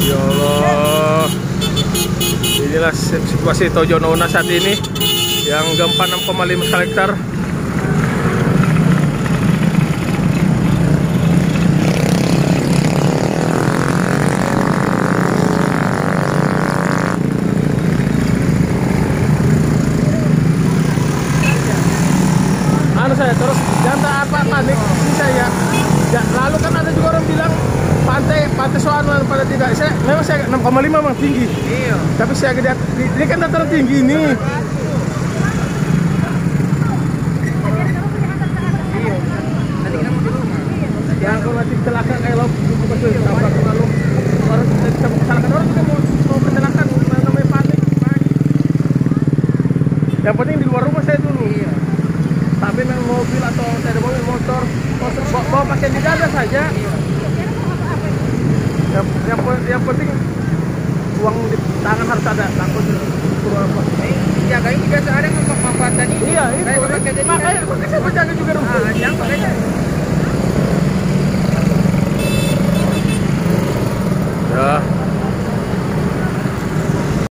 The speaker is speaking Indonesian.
Ya Allah. Inilah situasi Tojo Nona saat ini yang gempa 6,5 skala Richter. Anu saya terus jangan apa panik ini saya. Ya, lalu kan ada juga orang bilang pantai pantai Soanan pada tidak. Saya memang saya 6,5 memang tinggi. Iya. Tapi saya lihat ini kan dataran tinggi ini. Iya. Yang kalau nanti kecelakaan kayak lo bukan tuh tabrak lalu orang kita kecelakaan orang juga mau mau kecelakaan namanya panik. Yang penting di luar rumah saya dulu. Iya. Tapi memang mobil atau ada mobil motor, motor bawa, pakaian di dada saja yang, penting uang di tangan harus ada takut jaga ini biasa ada yang memanfaatkan ini iya itu. Makanya saya juga ah, yang makanya